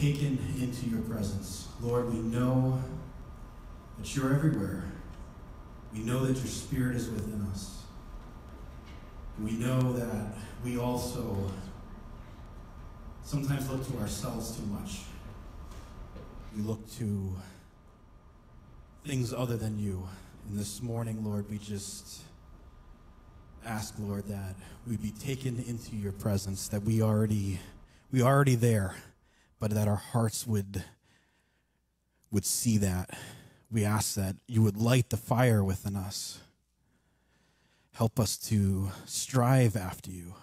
taken into your presence. Lord, we know that you're everywhere. We know that your spirit is within us. We know that we also sometimes look to ourselves too much. We look to things other than you. And this morning, Lord, we just ask, Lord, that we be taken into your presence, that we already we already there, but that our hearts would would see that. We ask that you would light the fire within us. Help us to strive after you.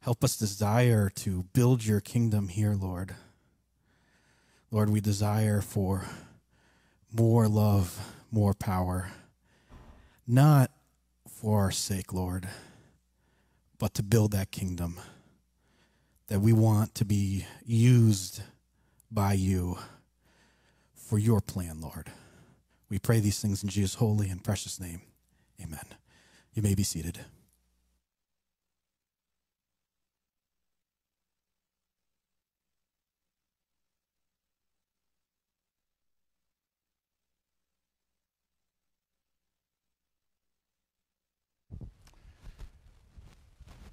Help us desire to build your kingdom here, Lord. Lord, we desire for more love, more power, not for our sake, Lord, but to build that kingdom. That we want to be used by you for your plan, Lord. We pray these things in Jesus' holy and precious name. Amen. You may be seated.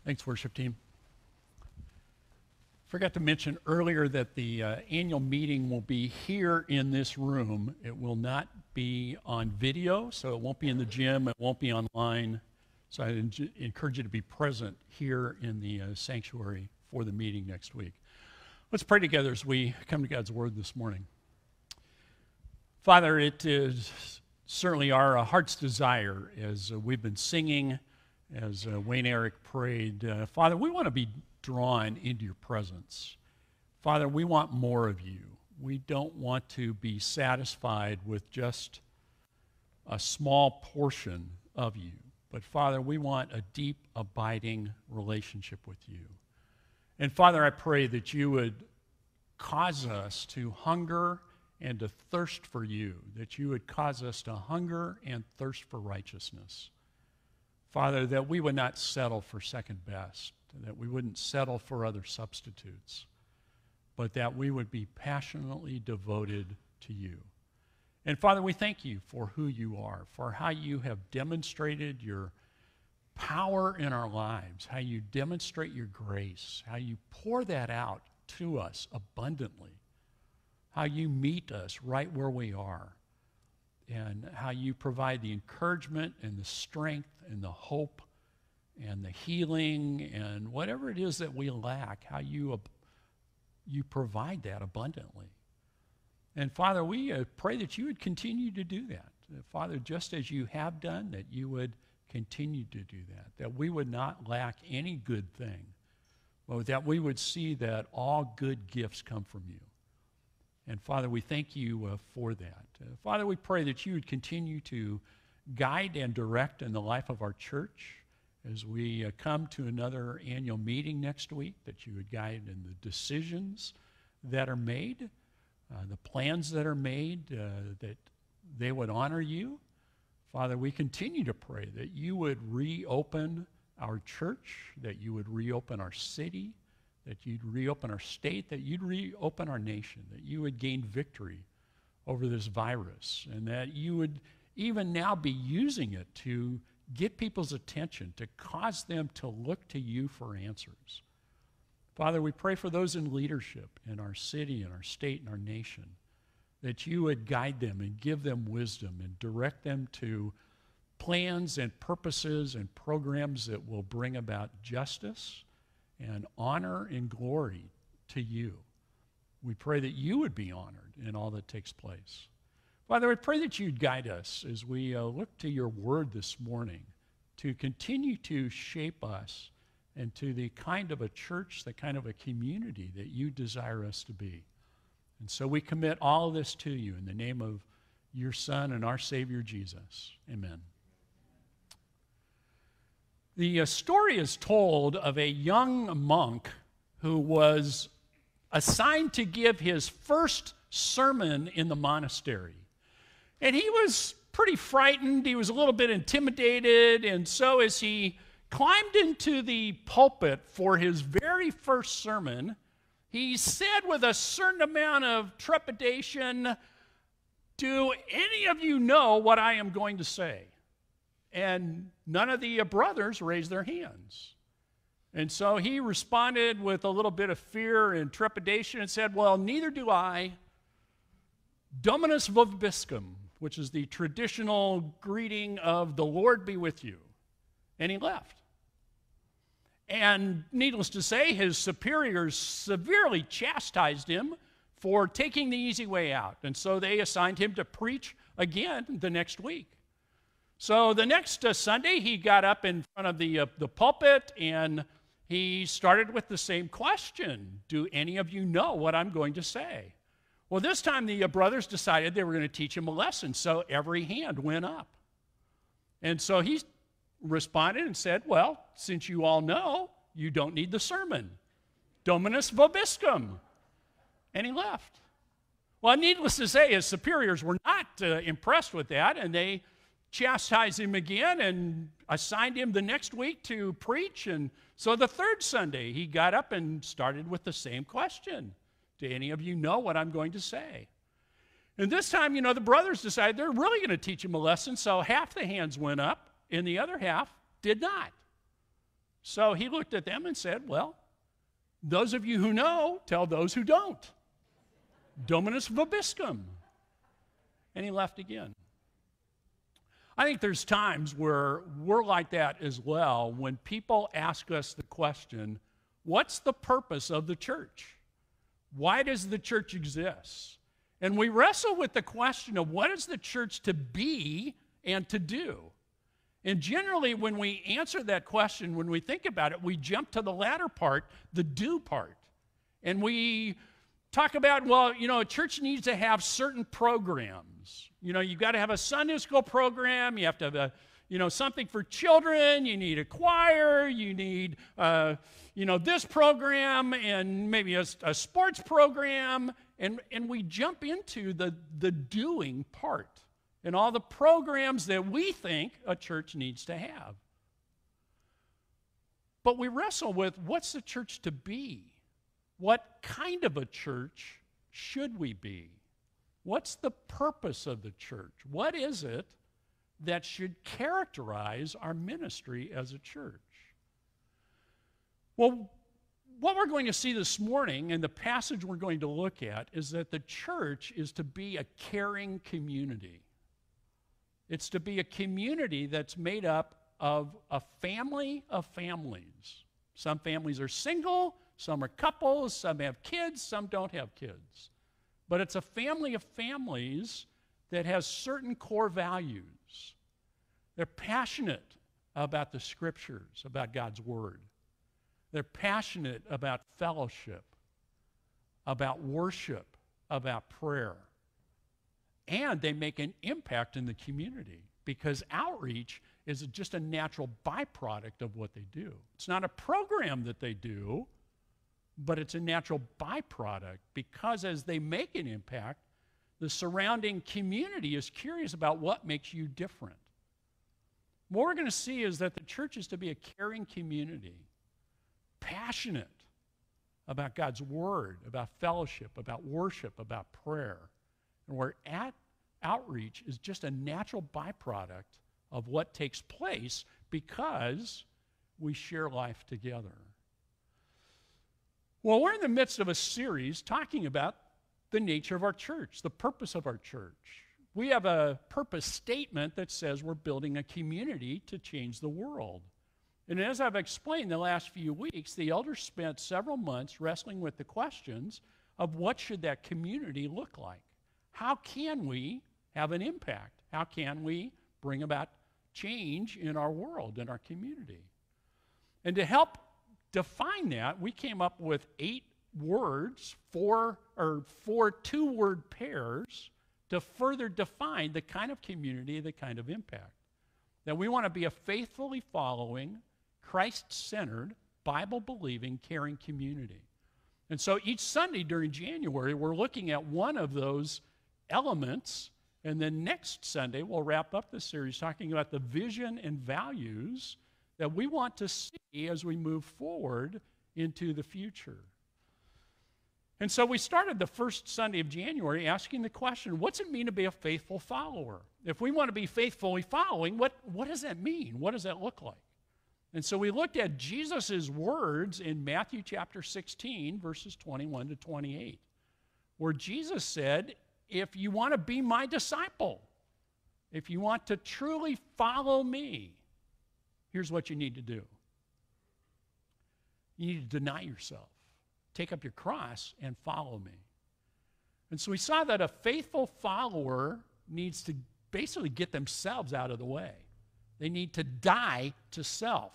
Thanks, worship team. Forgot to mention earlier that the uh, annual meeting will be here in this room. It will not be on video, so it won't be in the gym, it won't be online. So I en- encourage you to be present here in the uh, sanctuary for the meeting next week. Let's pray together as we come to God's Word this morning. Father, it is certainly our uh, heart's desire as uh, we've been singing as uh, Wayne Eric prayed, uh, Father, we want to be drawn into your presence. Father, we want more of you. We don't want to be satisfied with just a small portion of you. But Father, we want a deep, abiding relationship with you. And Father, I pray that you would cause us to hunger and to thirst for you, that you would cause us to hunger and thirst for righteousness. Father, that we would not settle for second best, that we wouldn't settle for other substitutes, but that we would be passionately devoted to you. And Father, we thank you for who you are, for how you have demonstrated your power in our lives, how you demonstrate your grace, how you pour that out to us abundantly, how you meet us right where we are and how you provide the encouragement and the strength and the hope and the healing and whatever it is that we lack, how you, you provide that abundantly. And Father, we uh, pray that you would continue to do that. Father, just as you have done, that you would continue to do that, that we would not lack any good thing, but that we would see that all good gifts come from you. And Father, we thank you uh, for that. Uh, Father, we pray that you would continue to guide and direct in the life of our church as we uh, come to another annual meeting next week, that you would guide in the decisions that are made, uh, the plans that are made, uh, that they would honor you. Father, we continue to pray that you would reopen our church, that you would reopen our city, that you'd reopen our state, that you'd reopen our nation, that you would gain victory over this virus, and that you would even now be using it to get people's attention, to cause them to look to you for answers. Father, we pray for those in leadership in our city in our state in our nation, that you would guide them and give them wisdom and direct them to plans and purposes and programs that will bring about justice and honor and glory to you. We pray that you would be honored in all that takes place. Father, I pray that you'd guide us as we uh, look to your word this morning to continue to shape us into the kind of a church, the kind of a community that you desire us to be. And so we commit all this to you in the name of your Son and our Savior Jesus. Amen. The uh, story is told of a young monk who was assigned to give his first sermon in the monastery. And he was pretty frightened. He was a little bit intimidated. And so, as he climbed into the pulpit for his very first sermon, he said with a certain amount of trepidation, Do any of you know what I am going to say? And none of the brothers raised their hands. And so he responded with a little bit of fear and trepidation and said, Well, neither do I. Dominus vobiscum, which is the traditional greeting of the Lord be with you. And he left. And needless to say, his superiors severely chastised him for taking the easy way out. And so they assigned him to preach again the next week. So the next uh, Sunday, he got up in front of the, uh, the pulpit and he started with the same question Do any of you know what I'm going to say? Well, this time the uh, brothers decided they were going to teach him a lesson, so every hand went up. And so he responded and said, Well, since you all know, you don't need the sermon. Dominus vobiscum. And he left. Well, needless to say, his superiors were not uh, impressed with that, and they chastised him again and assigned him the next week to preach. And so the third Sunday, he got up and started with the same question Do any of you know what I'm going to say? And this time, you know, the brothers decided they're really going to teach him a lesson, so half the hands went up and the other half did not. So he looked at them and said, Well, those of you who know, tell those who don't. Dominus vobiscum. And he left again. I think there's times where we're like that as well when people ask us the question, What's the purpose of the church? Why does the church exist? And we wrestle with the question of what is the church to be and to do? And generally, when we answer that question, when we think about it, we jump to the latter part, the do part. And we talk about, well, you know, a church needs to have certain programs. You know, you've got to have a Sunday school program, you have to have a, you know, something for children, you need a choir, you need, uh, you know, this program and maybe a, a sports program. And, and we jump into the, the doing part and all the programs that we think a church needs to have. But we wrestle with what's the church to be? What kind of a church should we be? What's the purpose of the church? What is it that should characterize our ministry as a church? Well, what we're going to see this morning and the passage we're going to look at is that the church is to be a caring community. It's to be a community that's made up of a family of families. Some families are single, some are couples, some have kids, some don't have kids. But it's a family of families that has certain core values. They're passionate about the scriptures, about God's word. They're passionate about fellowship, about worship, about prayer. And they make an impact in the community because outreach is just a natural byproduct of what they do. It's not a program that they do, but it's a natural byproduct because as they make an impact, the surrounding community is curious about what makes you different. What we're going to see is that the church is to be a caring community, passionate about God's word, about fellowship, about worship, about prayer. And where at outreach is just a natural byproduct of what takes place because we share life together. Well, we're in the midst of a series talking about the nature of our church, the purpose of our church. We have a purpose statement that says we're building a community to change the world. And as I've explained the last few weeks, the elders spent several months wrestling with the questions of what should that community look like? How can we have an impact? How can we bring about change in our world, in our community? And to help define that, we came up with eight words, four or four two-word pairs to further define the kind of community, the kind of impact. That we want to be a faithfully following, Christ-centered, Bible-believing, caring community. And so each Sunday during January, we're looking at one of those elements And then next Sunday, we'll wrap up the series talking about the vision and values that we want to see as we move forward into the future. And so we started the first Sunday of January asking the question what's it mean to be a faithful follower? If we want to be faithfully following, what, what does that mean? What does that look like? And so we looked at Jesus' words in Matthew chapter 16, verses 21 to 28, where Jesus said, If you want to be my disciple, if you want to truly follow me, here's what you need to do you need to deny yourself, take up your cross, and follow me. And so we saw that a faithful follower needs to basically get themselves out of the way. They need to die to self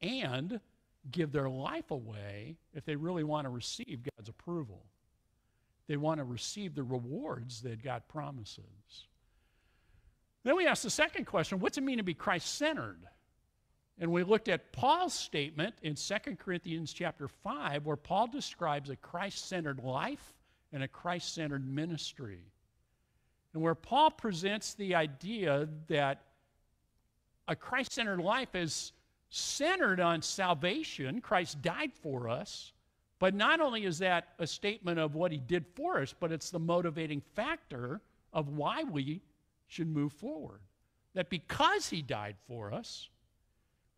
and give their life away if they really want to receive God's approval. They want to receive the rewards that God promises. Then we asked the second question what's it mean to be Christ centered? And we looked at Paul's statement in 2 Corinthians chapter 5, where Paul describes a Christ centered life and a Christ centered ministry. And where Paul presents the idea that a Christ centered life is centered on salvation, Christ died for us. But not only is that a statement of what he did for us, but it's the motivating factor of why we should move forward. That because he died for us,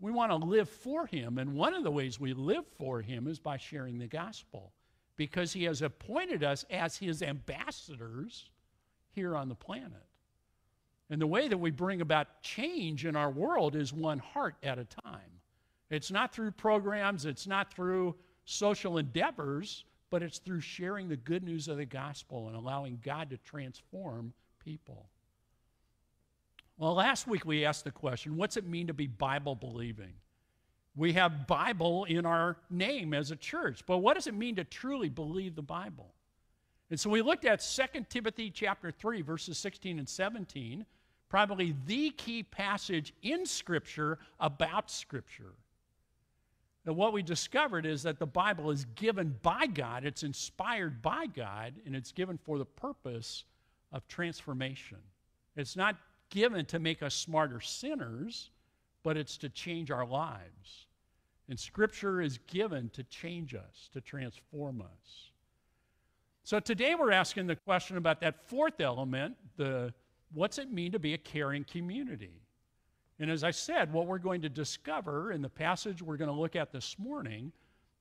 we want to live for him. And one of the ways we live for him is by sharing the gospel because he has appointed us as his ambassadors here on the planet. And the way that we bring about change in our world is one heart at a time. It's not through programs, it's not through social endeavors, but it's through sharing the good news of the gospel and allowing God to transform people. Well, last week we asked the question what's it mean to be Bible believing? We have Bible in our name as a church, but what does it mean to truly believe the Bible? And so we looked at 2 Timothy chapter 3 verses 16 and 17, probably the key passage in scripture about scripture. And what we discovered is that the Bible is given by God, it's inspired by God, and it's given for the purpose of transformation. It's not given to make us smarter sinners, but it's to change our lives. And Scripture is given to change us, to transform us. So today we're asking the question about that fourth element the what's it mean to be a caring community? And as I said, what we're going to discover in the passage we're going to look at this morning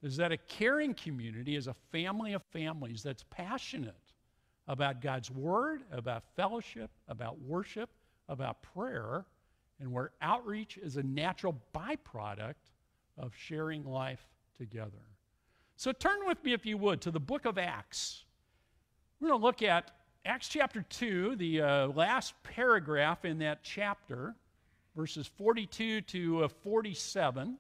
is that a caring community is a family of families that's passionate about God's Word, about fellowship, about worship, about prayer, and where outreach is a natural byproduct of sharing life together. So turn with me, if you would, to the book of Acts. We're going to look at Acts chapter 2, the uh, last paragraph in that chapter, verses 42 to uh, 47,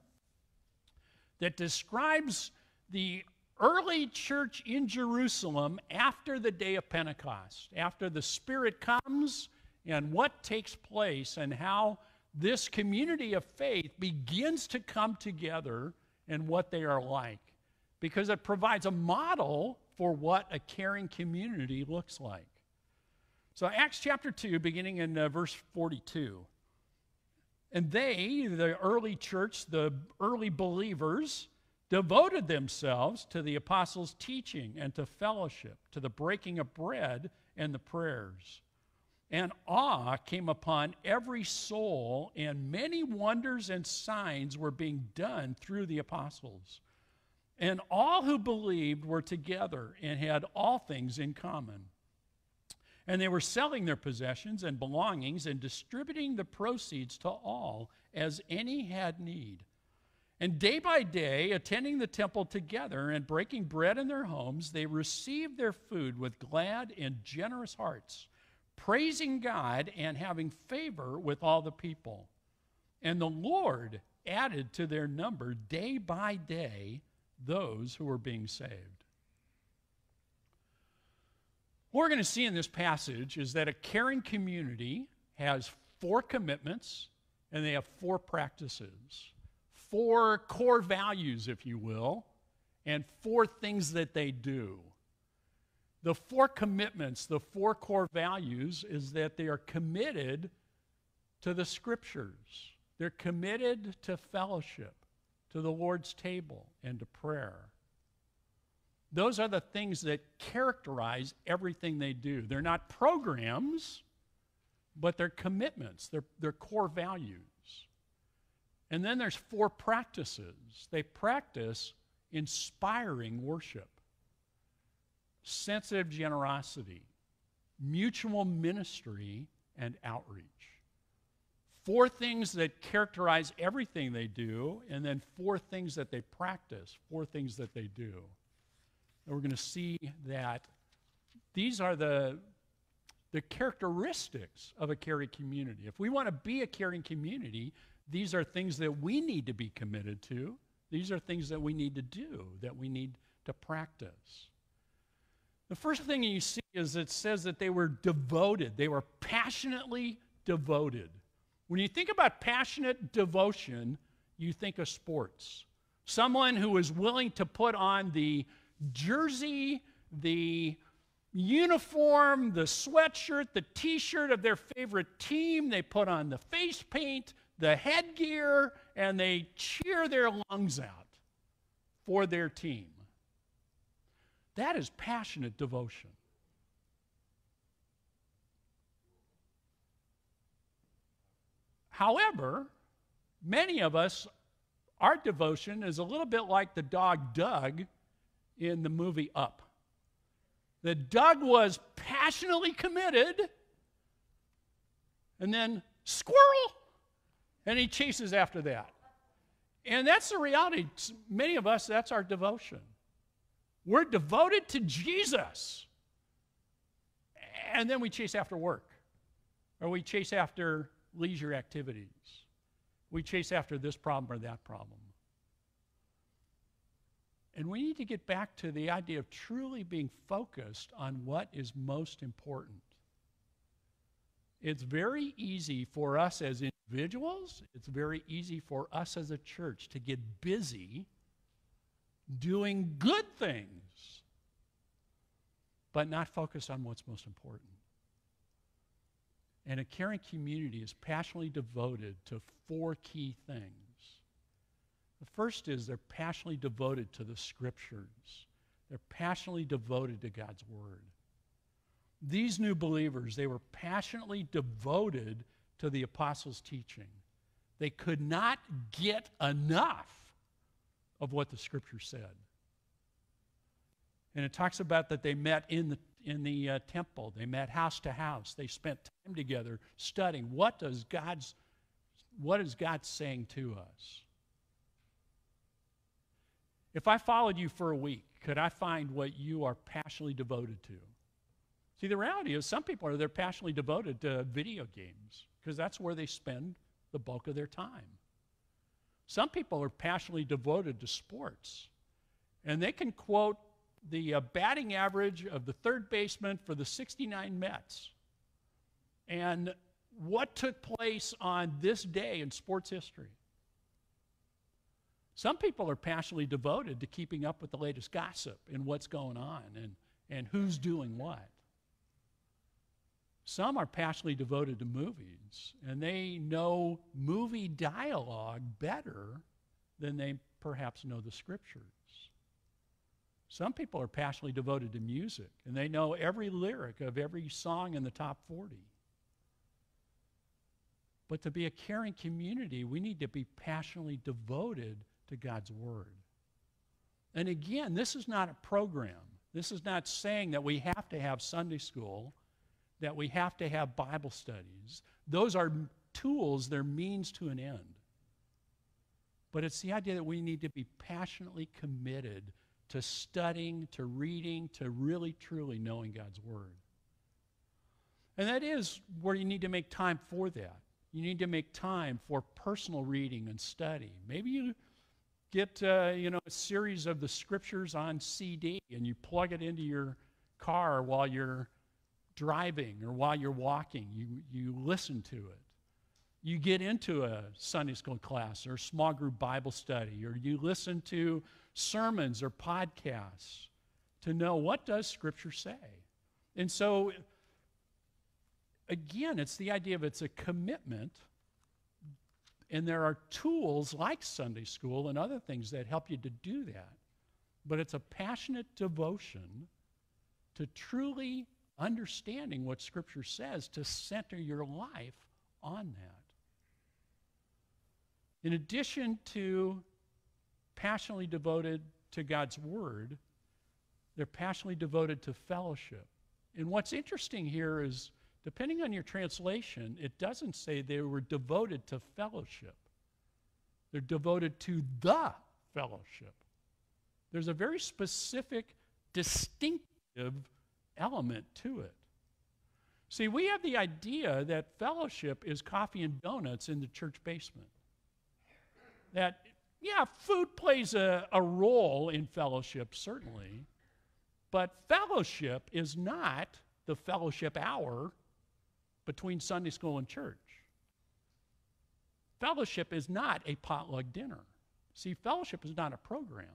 that describes the early church in Jerusalem after the day of Pentecost, after the Spirit comes and what takes place and how this community of faith begins to come together and what they are like. Because it provides a model for what a caring community looks like. So, Acts chapter 2, beginning in uh, verse 42. And they, the early church, the early believers, devoted themselves to the apostles' teaching and to fellowship, to the breaking of bread and the prayers and awe came upon every soul, and many wonders and signs were being done through the apostles. And all who believed were together and had all things in common. And they were selling their possessions and belongings and distributing the proceeds to all as any had need. And day by day, attending the temple together and breaking bread in their homes, they received their food with glad and generous hearts praising God and having favor with all the people. And the Lord added to their number day by day those who were being saved. What we're going to see in this passage is that a caring community has four commitments and they have four practices, four core values, if you will, and four things that they do. The four commitments, the four core values, is that they are committed to the scriptures. They're committed to fellowship, to the Lord's table, and to prayer. Those are the things that characterize everything they do. They're not programs, but they're commitments, they're, they're core values. And then there's four practices. They practice inspiring worship, sensitive generosity, mutual ministry, and outreach. Four things that characterize everything they do, and then four things that they practice, four things that they do. And we're going to see that these are the, the characteristics of a caring community. If we want to be a caring community, these are things that we need to be committed to. These are things that we need to do, that we need to practice. The first thing you see is it says that they were devoted, they were passionately devoted. When you think about passionate devotion, you think of sports. Someone who is willing to put on the jersey, the uniform, the sweatshirt, the t shirt of their favorite team. They put on the face paint, the headgear, and they cheer their lungs out for their team. That is passionate devotion. However, many of us, our devotion is a little bit like the dog Dug in the movie Up. That Dug was passionately committed, and then squirrel, and he chases after that. And that's the reality. Many of us, that's our devotion. We're devoted to Jesus. And then we chase after work, or we chase after leisure activities. We chase after this problem or that problem. And we need to get back to the idea of truly being focused on what is most important. It's very easy for us as individuals, it's very easy for us as a church to get busy doing good things, but not focused on what's most important. And a caring community is passionately devoted to four key things. The first is they're passionately devoted to the scriptures. They're passionately devoted to God's word. These new believers, they were passionately devoted to the apostles' teaching. They could not get enough of what the scripture said. And it talks about that they met in the, in the uh, temple, they met house to house, they spent time together studying what does God's what is God saying to us? If I followed you for a week, could I find what you are passionately devoted to? See, the reality is some people are they're passionately devoted to video games because that's where they spend the bulk of their time. Some people are passionately devoted to sports, and they can quote the uh, batting average of the third baseman for the 69 Mets and what took place on this day in sports history. Some people are passionately devoted to keeping up with the latest gossip and what's going on and, and who's doing what. Some are passionately devoted to movies, and they know movie dialogue better than they perhaps know the scriptures. Some people are passionately devoted to music, and they know every lyric of every song in the top 40. But to be a caring community, we need to be passionately devoted to God's Word. And again, this is not a program. This is not saying that we have to have Sunday school, that we have to have Bible studies. Those are tools, they're means to an end. But it's the idea that we need to be passionately committed to studying, to reading, to really truly knowing God's Word. And that is where you need to make time for that. You need to make time for personal reading and study. Maybe you get uh, you know a series of the scriptures on CD and you plug it into your car while you're driving or while you're walking. You you listen to it. You get into a Sunday school class or small group Bible study, or you listen to sermons or podcasts. to know what does Scripture say. And so, again, it's the idea of it's a commitment. And there are tools like Sunday school and other things that help you to do that. But it's a passionate devotion to truly understanding what Scripture says to center your life on that. In addition to passionately devoted to God's Word, they're passionately devoted to fellowship. And what's interesting here is, depending on your translation, it doesn't say they were devoted to fellowship. They're devoted to the fellowship. There's a very specific, distinctive element to it. See, we have the idea that fellowship is coffee and donuts in the church basement. That, yeah, food plays a, a role in fellowship, certainly, but fellowship is not the fellowship hour between Sunday school and church. Fellowship is not a potluck dinner. See, fellowship is not a program.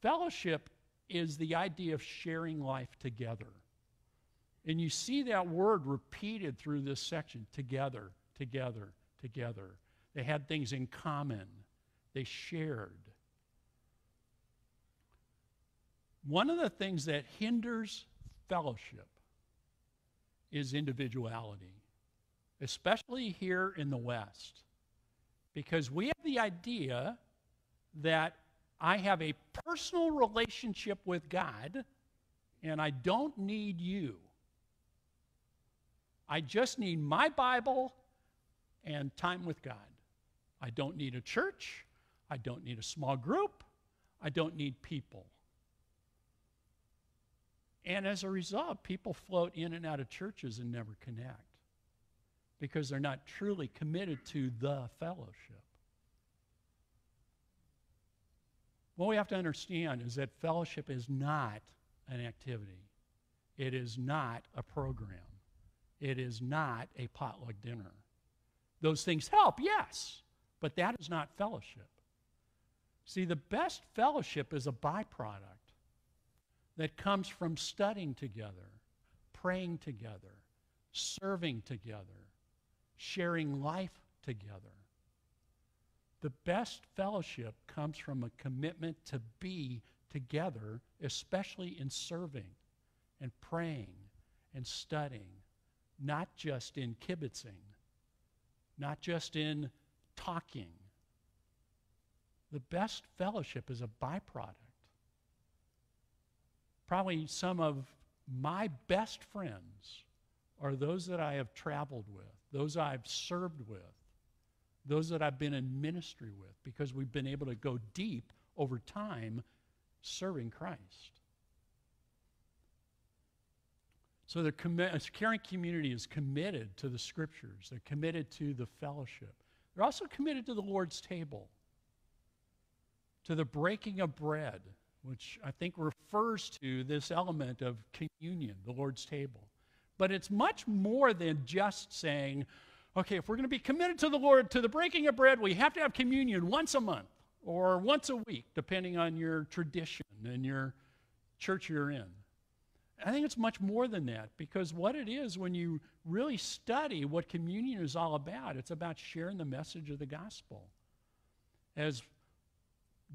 Fellowship is the idea of sharing life together. And you see that word repeated through this section together, together, together. They had things in common, they shared. One of the things that hinders fellowship is individuality, especially here in the West, because we have the idea that I have a personal relationship with God and I don't need you. I just need my Bible and time with God. I don't need a church. I don't need a small group. I don't need people. And as a result, people float in and out of churches and never connect because they're not truly committed to the fellowship. What we have to understand is that fellowship is not an activity, it is not a program, it is not a potluck dinner. Those things help, yes, but that is not fellowship. See, the best fellowship is a byproduct that comes from studying together, praying together, serving together, sharing life together. The best fellowship comes from a commitment to be together, especially in serving and praying and studying, not just in kibitzing, not just in talking. The best fellowship is a byproduct. Probably some of my best friends are those that I have traveled with, those I've served with, those that I've been in ministry with, because we've been able to go deep over time serving Christ. So the commi- caring community is committed to the scriptures. They're committed to the fellowship. They're also committed to the Lord's table, to the breaking of bread, which I think refers to this element of communion, the Lord's table. But it's much more than just saying, okay, if we're going to be committed to the Lord, to the breaking of bread, we have to have communion once a month or once a week, depending on your tradition and your church you're in. I think it's much more than that because what it is when you really study what communion is all about, it's about sharing the message of the gospel. As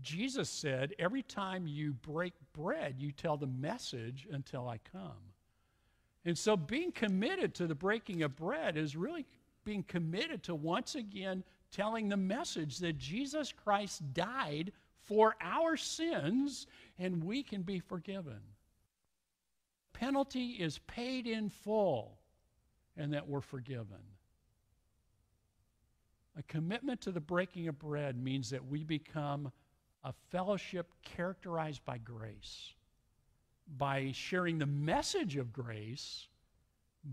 Jesus said, every time you break bread, you tell the message until I come. And so being committed to the breaking of bread is really being committed to once again telling the message that Jesus Christ died for our sins and we can be forgiven. Penalty is paid in full and that we're forgiven. A commitment to the breaking of bread means that we become a fellowship characterized by grace, by sharing the message of grace,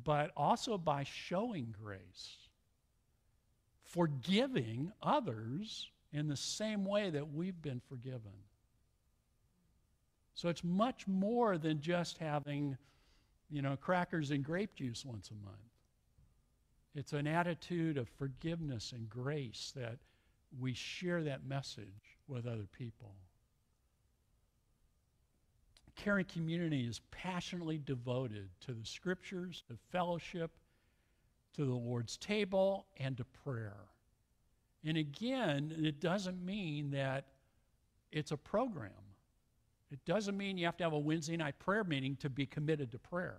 but also by showing grace forgiving others in the same way that we've been forgiven. So it's much more than just having, you know, crackers and grape juice once a month. It's an attitude of forgiveness and grace that we share that message with other people. caring community is passionately devoted to the scriptures, to fellowship, to the Lord's table, and to prayer. And again, it doesn't mean that it's a program. It doesn't mean you have to have a Wednesday night prayer meeting to be committed to prayer.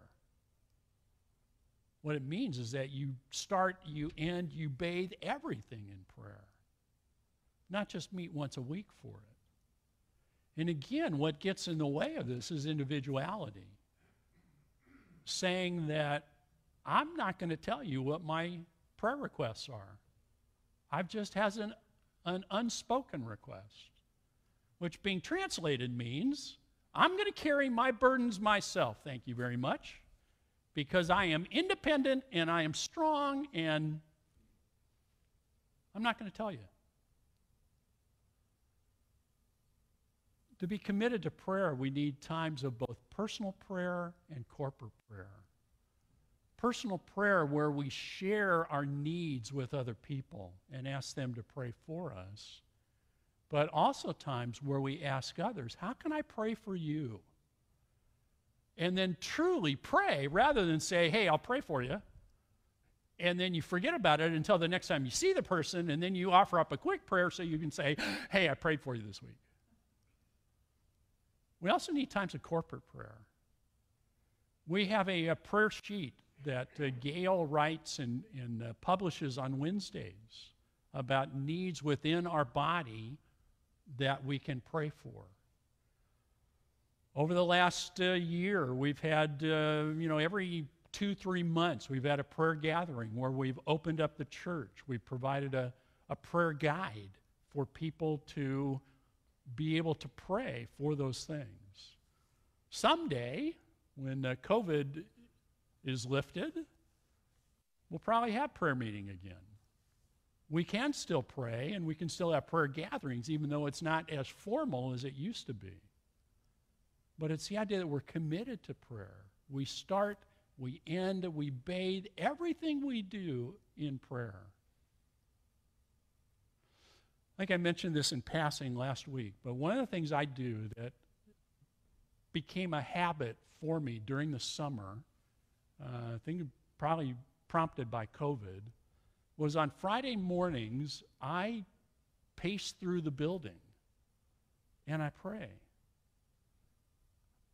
What it means is that you start, you end, you bathe everything in prayer, not just meet once a week for it. And again, what gets in the way of this is individuality. Saying that I'm not going to tell you what my prayer requests are. I've just has an, an unspoken request, which being translated means I'm going to carry my burdens myself. Thank you very much. Because I am independent and I am strong and I'm not going to tell you. To be committed to prayer, we need times of both personal prayer and corporate prayer. Personal prayer, where we share our needs with other people and ask them to pray for us, but also times where we ask others, How can I pray for you? And then truly pray rather than say, Hey, I'll pray for you. And then you forget about it until the next time you see the person, and then you offer up a quick prayer so you can say, Hey, I prayed for you this week. We also need times of corporate prayer. We have a, a prayer sheet that uh, Gail writes and, and uh, publishes on Wednesdays about needs within our body that we can pray for. Over the last uh, year, we've had, uh, you know, every two, three months, we've had a prayer gathering where we've opened up the church. We've provided a, a prayer guide for people to be able to pray for those things. Someday, when uh, COVID is lifted, we'll probably have prayer meeting again. We can still pray and we can still have prayer gatherings, even though it's not as formal as it used to be. But it's the idea that we're committed to prayer. We start, we end, we bathe everything we do in prayer. I think I mentioned this in passing last week, but one of the things I do that became a habit for me during the summer, uh, I think probably prompted by COVID, was on Friday mornings, I pace through the building and I pray.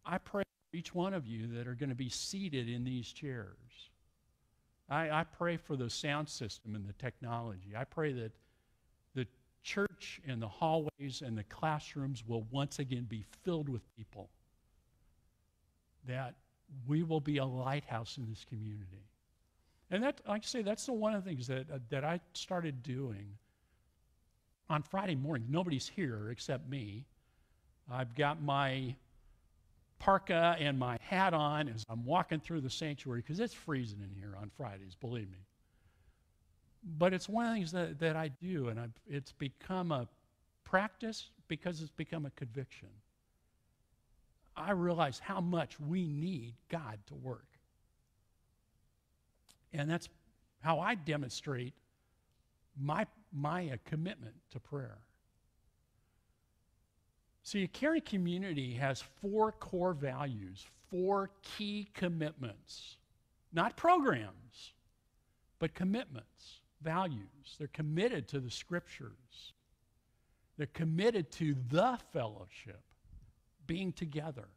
I pray for each one of you that are going to be seated in these chairs. I, I pray for the sound system and the technology. I pray that the church and the hallways and the classrooms will once again be filled with people. That we will be a lighthouse in this community. And that, like I say, that's the one of the things that, uh, that I started doing on Friday morning. Nobody's here except me. I've got my parka and my hat on as I'm walking through the sanctuary because it's freezing in here on Fridays, believe me. But it's one of the things that, that I do, and I've, it's become a practice because it's become a conviction. I realize how much we need God to work. And that's how I demonstrate my, my uh, commitment to prayer. See, caring community has four core values, four key commitments, not programs, but commitments, values. They're committed to the scriptures, they're committed to the fellowship, being together.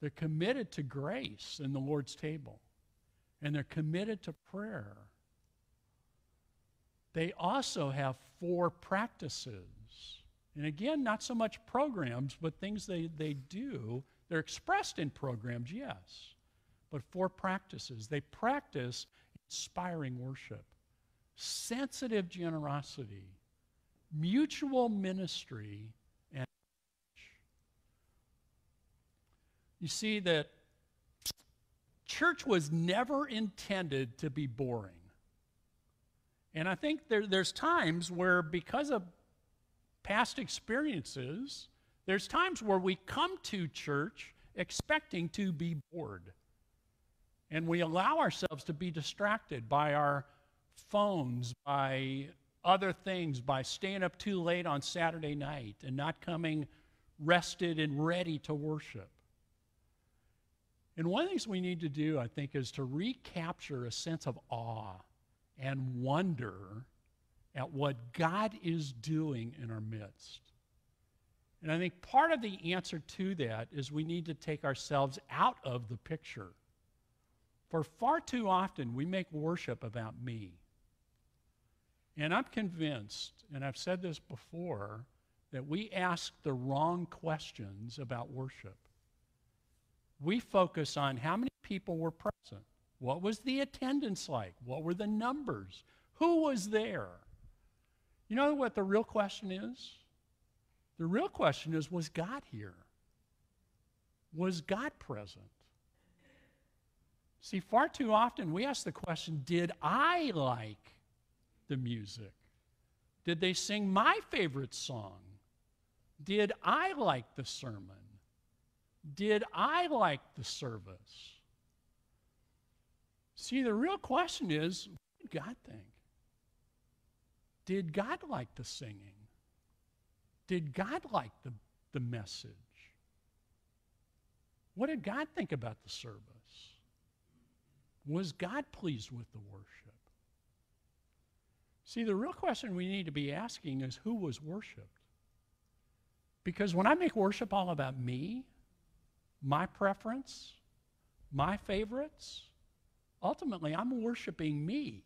They're committed to grace in the Lord's table, and they're committed to prayer. They also have four practices and again, not so much programs, but things they, they do. They're expressed in programs, yes, but four practices. They practice inspiring worship, sensitive generosity, mutual ministry, and you see that church was never intended to be boring. And I think there, there's times where, because of past experiences, there's times where we come to church expecting to be bored. And we allow ourselves to be distracted by our phones, by other things, by staying up too late on Saturday night and not coming rested and ready to worship. And one of the things we need to do, I think, is to recapture a sense of awe and wonder at what God is doing in our midst. And I think part of the answer to that is we need to take ourselves out of the picture. For far too often, we make worship about me. And I'm convinced, and I've said this before, that we ask the wrong questions about worship. We focus on how many people were present, what was the attendance like, what were the numbers, who was there. You know what the real question is? The real question is was God here? Was God present? See, far too often we ask the question Did I like the music? Did they sing my favorite song? Did I like the sermon? Did I like the service? See, the real question is what did God think? Did God like the singing? Did God like the, the message? What did God think about the service? Was God pleased with the worship? See, the real question we need to be asking is who was worshiped? Because when I make worship all about me, my preference, my favorites, ultimately I'm worshiping me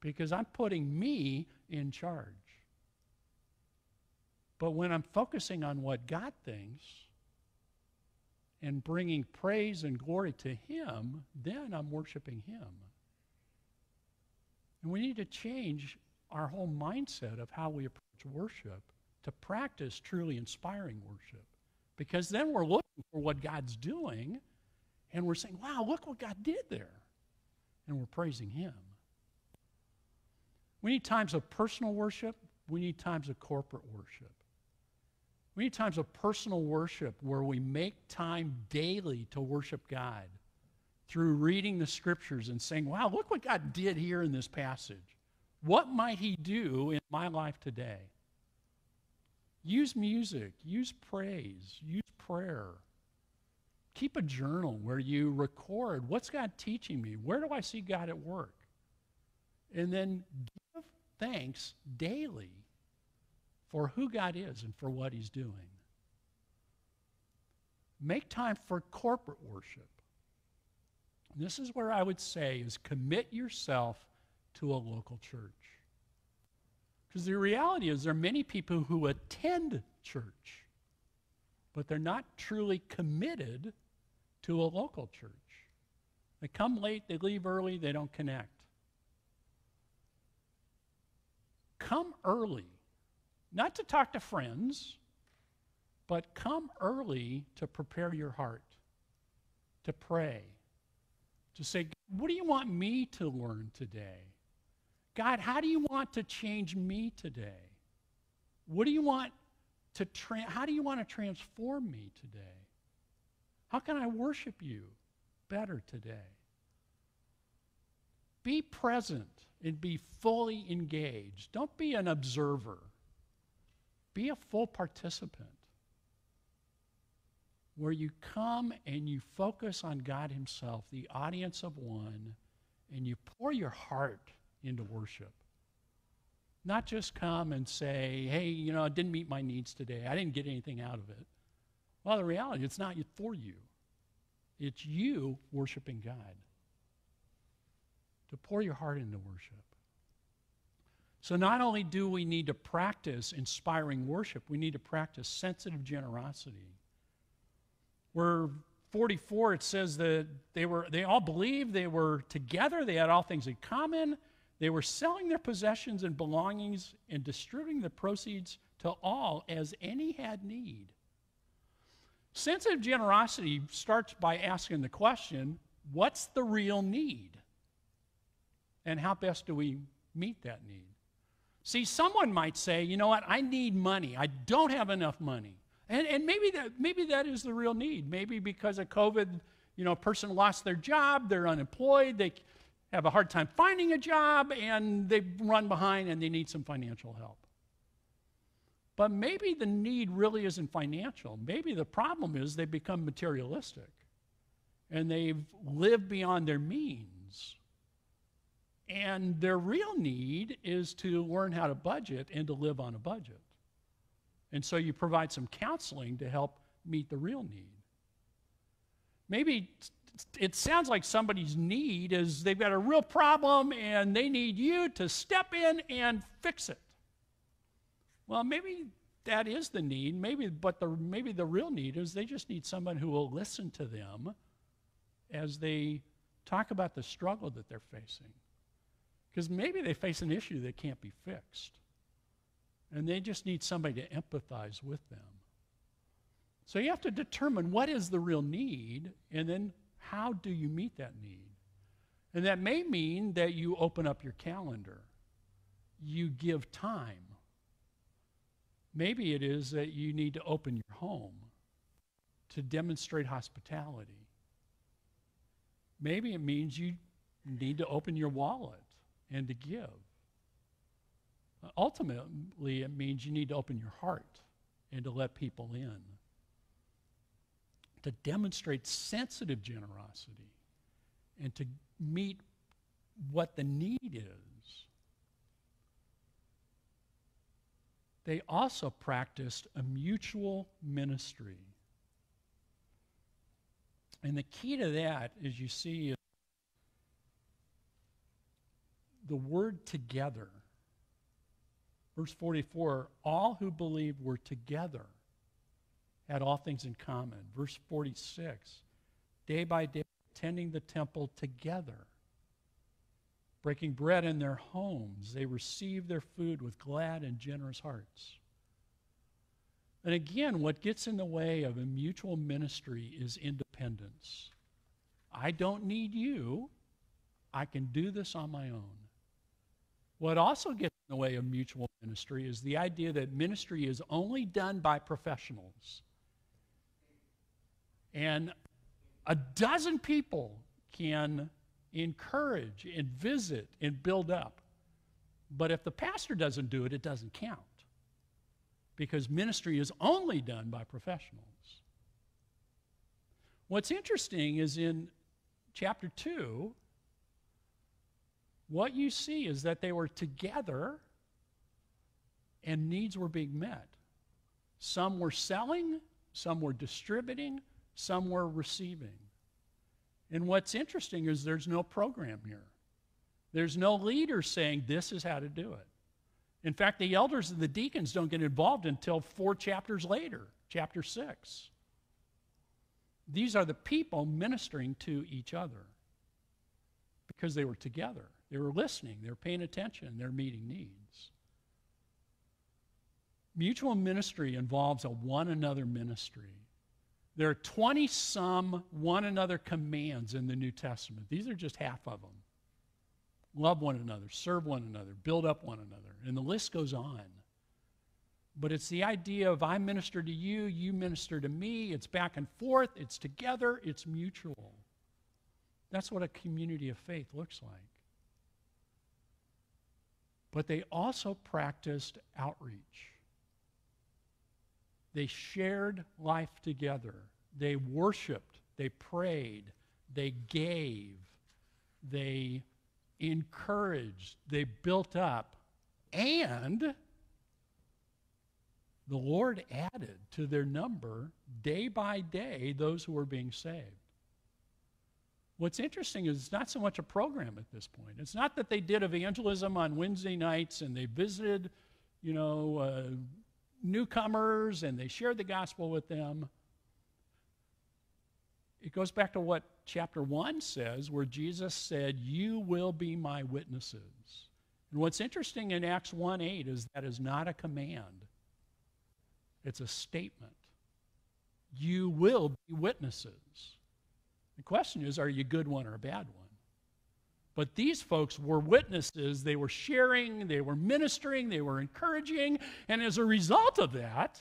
because I'm putting me in charge. But when I'm focusing on what God thinks and bringing praise and glory to Him, then I'm worshiping Him. And we need to change our whole mindset of how we approach worship to practice truly inspiring worship. Because then we're looking for what God's doing and we're saying, wow, look what God did there. And we're praising Him. We need times of personal worship, we need times of corporate worship. We need times of personal worship where we make time daily to worship God through reading the scriptures and saying, wow, look what God did here in this passage. What might He do in my life today? Use music, use praise, use prayer. Keep a journal where you record what's God teaching me? Where do I see God at work? And then give thanks daily for who God is and for what He's doing. Make time for corporate worship. This is where I would say is commit yourself to a local church. Because the reality is there are many people who attend church, but they're not truly committed to a local church. They come late, they leave early, they don't connect. Come early not to talk to friends, but come early to prepare your heart, to pray, to say, What do you want me to learn today? God, how do you want to change me today? What do you want to tra- how do you want to transform me today? How can I worship you better today? Be present and be fully engaged. Don't be an observer. Be a full participant where you come and you focus on God Himself, the audience of one, and you pour your heart into worship. Not just come and say, hey, you know, I didn't meet my needs today. I didn't get anything out of it. Well, the reality, it's not for you. It's you worshiping God. To pour your heart into worship. So, not only do we need to practice inspiring worship, we need to practice sensitive generosity. We're 44, it says that they, were, they all believed, they were together, they had all things in common, they were selling their possessions and belongings and distributing the proceeds to all as any had need. Sensitive generosity starts by asking the question what's the real need? And how best do we meet that need? See, someone might say, you know what, I need money. I don't have enough money. And, and maybe, that, maybe that is the real need. Maybe because of COVID, you know, a person lost their job, they're unemployed, they have a hard time finding a job, and they've run behind and they need some financial help. But maybe the need really isn't financial. Maybe the problem is they become materialistic. and they've lived beyond their means. And their real need is to learn how to budget and to live on a budget. And so you provide some counseling to help meet the real need. Maybe it sounds like somebody's need is they've got a real problem and they need you to step in and fix it. Well, maybe that is the need. Maybe, but the maybe the real need is they just need someone who will listen to them as they talk about the struggle that they're facing. Because maybe they face an issue that can't be fixed. And they just need somebody to empathize with them. So you have to determine what is the real need and then how do you meet that need? And that may mean that you open up your calendar, you give time. Maybe it is that you need to open your home to demonstrate hospitality. Maybe it means you need to open your wallet and to give. Ultimately, it means you need to open your heart and to let people in to demonstrate sensitive generosity and to meet what the need is. They also practiced a mutual ministry. And the key to that, as you see, is the word together. Verse 44 all who believed were together had all things in common. Verse 46 day by day, attending the temple together, breaking bread in their homes, they received their food with glad and generous hearts. And again, what gets in the way of a mutual ministry is independence. I don't need you. I can do this on my own. What also gets in the way of mutual ministry is the idea that ministry is only done by professionals. And a dozen people can encourage and visit and build up. But if the pastor doesn't do it, it doesn't count. Because ministry is only done by professionals. What's interesting is in chapter 2, what you see is that they were together and needs were being met. Some were selling, some were distributing, some were receiving. And what's interesting is there's no program here. There's no leader saying this is how to do it. In fact, the elders and the deacons don't get involved until four chapters later, chapter six. These are the people ministering to each other because they were together. They were listening, they were paying attention, they're meeting needs. Mutual ministry involves a one another ministry. There are 20 some one another commands in the New Testament. These are just half of them. Love one another, serve one another, build up one another. And the list goes on. But it's the idea of I minister to you, you minister to me. It's back and forth, it's together, it's mutual. That's what a community of faith looks like. But they also practiced outreach. They shared life together. They worshiped. They prayed. They gave. They encouraged. They built up. And the Lord added to their number day by day those who were being saved. What's interesting is it's not so much a program at this point. It's not that they did evangelism on Wednesday nights and they visited, you know, uh, newcomers and they shared the gospel with them. It goes back to what chapter 1 says, where Jesus said, You will be my witnesses. And what's interesting in Acts 1 8 is that is not a command, it's a statement. You will be witnesses. The question is, are you a good one or a bad one? But these folks were witnesses. They were sharing, they were ministering, they were encouraging. And as a result of that,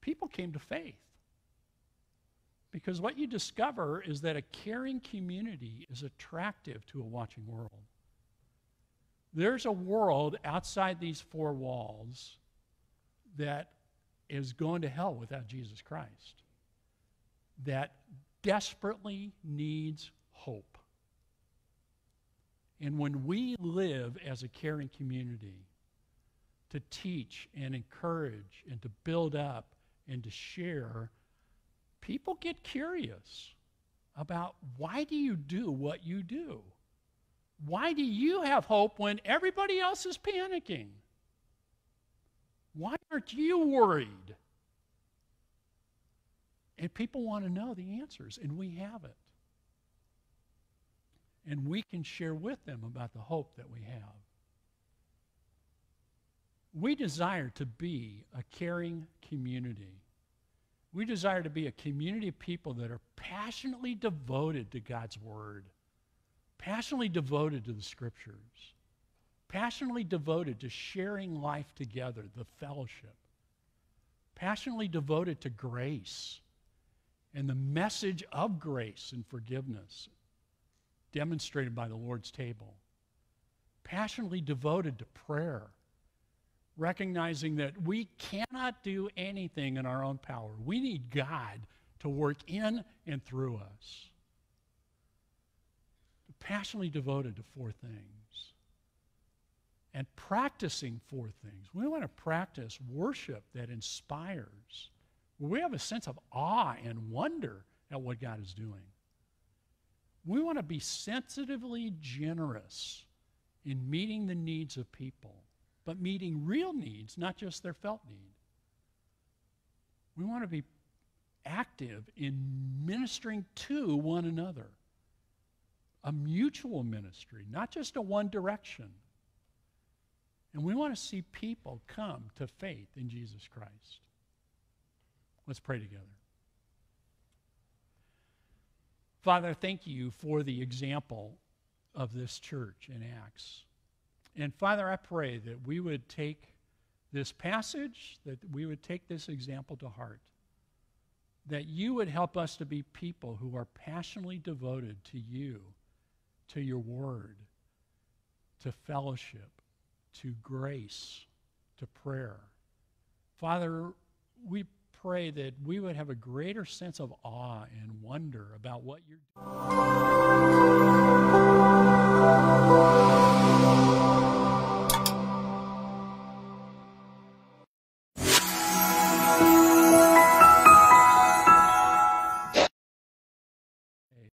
people came to faith. Because what you discover is that a caring community is attractive to a watching world. There's a world outside these four walls that is going to hell without Jesus Christ, that desperately needs hope. And when we live as a caring community to teach and encourage and to build up and to share, people get curious about why do you do what you do? Why do you have hope when everybody else is panicking? Why aren't you worried? And people want to know the answers, and we have it. And we can share with them about the hope that we have. We desire to be a caring community. We desire to be a community of people that are passionately devoted to God's Word, passionately devoted to the Scriptures, passionately devoted to sharing life together, the fellowship, passionately devoted to grace and the message of grace and forgiveness demonstrated by the Lord's table, passionately devoted to prayer recognizing that we cannot do anything in our own power. We need God to work in and through us. Passionately devoted to four things. And practicing four things. We want to practice worship that inspires, we have a sense of awe and wonder at what God is doing. We want to be sensitively generous in meeting the needs of people but meeting real needs, not just their felt need. We want to be active in ministering to one another, a mutual ministry, not just a one direction. And we want to see people come to faith in Jesus Christ. Let's pray together. Father, thank you for the example of this church in Acts. And Father, I pray that we would take this passage, that we would take this example to heart, that you would help us to be people who are passionately devoted to you, to your word, to fellowship, to grace, to prayer. Father, we pray that we would have a greater sense of awe and wonder about what you're doing.